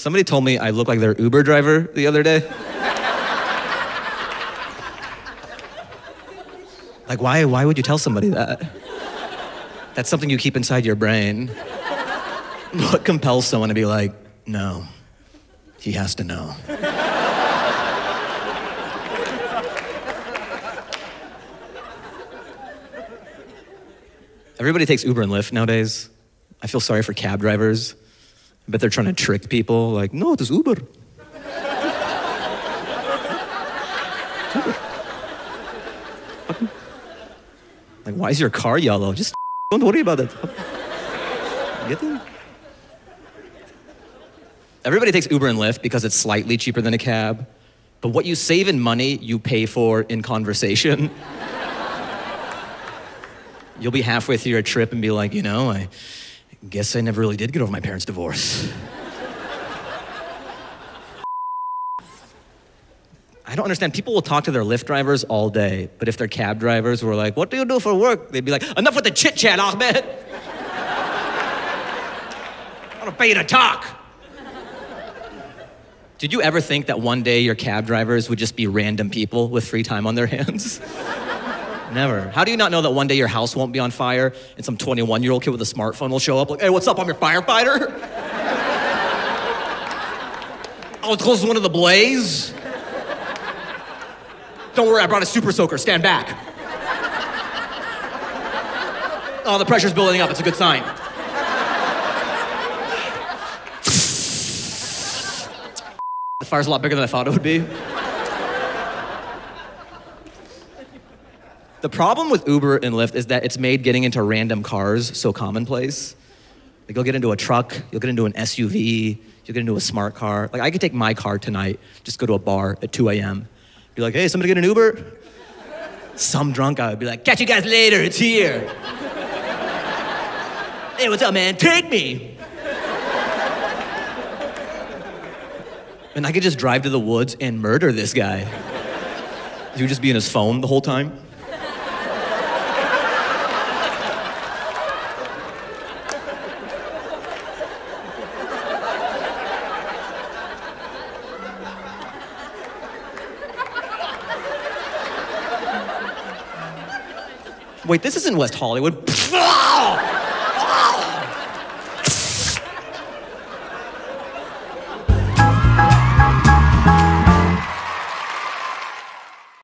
Somebody told me I look like their Uber driver the other day. like, why, why would you tell somebody that? That's something you keep inside your brain. What compels someone to be like, no, he has to know? Everybody takes Uber and Lyft nowadays. I feel sorry for cab drivers. I bet they're trying to trick people, like, no, it is Uber. Like, why is your car yellow? Just don't worry about it. Get in. Everybody takes Uber and Lyft because it's slightly cheaper than a cab. But what you save in money, you pay for in conversation. You'll be halfway through your trip and be like, you know, I guess I never really did get over my parents' divorce. I don't understand. People will talk to their Lyft drivers all day, but if they're cab drivers were like, what do you do for work? They'd be like, enough with the chit chat, Ahmed. I want to pay you to talk. Did you ever think that one day your cab drivers would just be random people with free time on their hands? Never. How do you not know that one day your house won't be on fire and some 21 year old kid with a smartphone will show up like, hey, what's up? I'm your firefighter. I was close to one of the blaze. Don't worry, I brought a super soaker. Stand back. Oh, the pressure's building up. It's a good sign. The fire's a lot bigger than I thought it would be. The problem with Uber and Lyft is that it's made getting into random cars so commonplace. Like you'll get into a truck, you'll get into an SUV, you'll get into a smart car. Like I could take my car tonight, just go to a bar at 2 a.m. Be like, hey, somebody get an Uber? Some drunk guy would be like, catch you guys later, it's here. hey, what's up, man? Take me. and I could just drive to the woods and murder this guy. He would just be in his phone the whole time. Wait, this isn't West Hollywood.